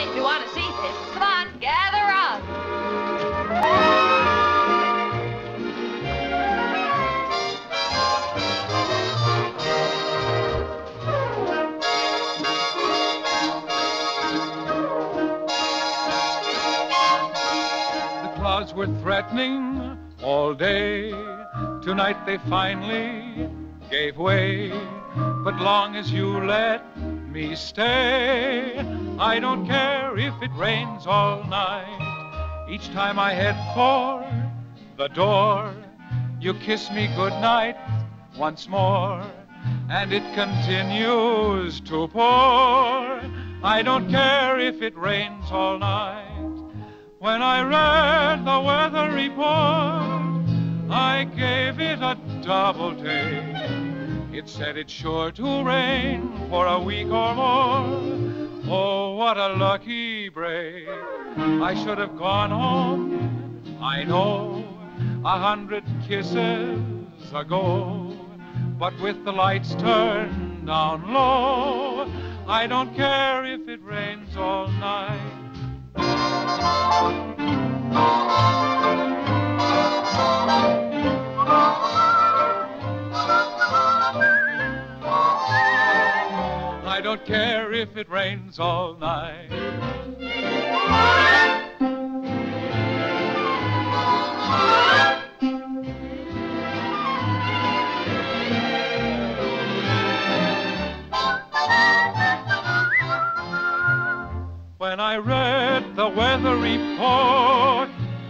if you want to see this, come on, gather up. The clouds were threatening all day. Tonight they finally gave way. But long as you let me stay, I don't care if it rains all night. Each time I head for the door, you kiss me goodnight once more, and it continues to pour. I don't care if it rains all night. When I read the weather report, I gave it a double take. It said it's sure to rain for a week or more. Oh, what a lucky break. I should have gone home, I know, a hundred kisses ago. But with the lights turned down low, I don't care if it rains all night. Don't care if it rains all night. When I read the weather report,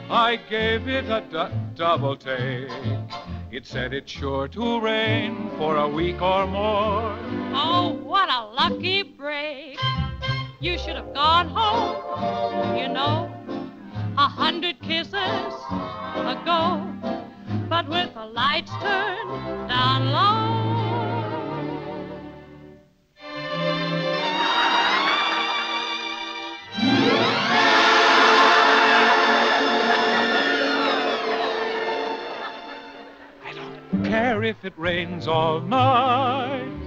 I gave it a double take. It said it's sure to rain for a week or more. A lucky break. You should have gone home, you know, a hundred kisses ago. But with the lights turned down low. I don't care if it rains all night.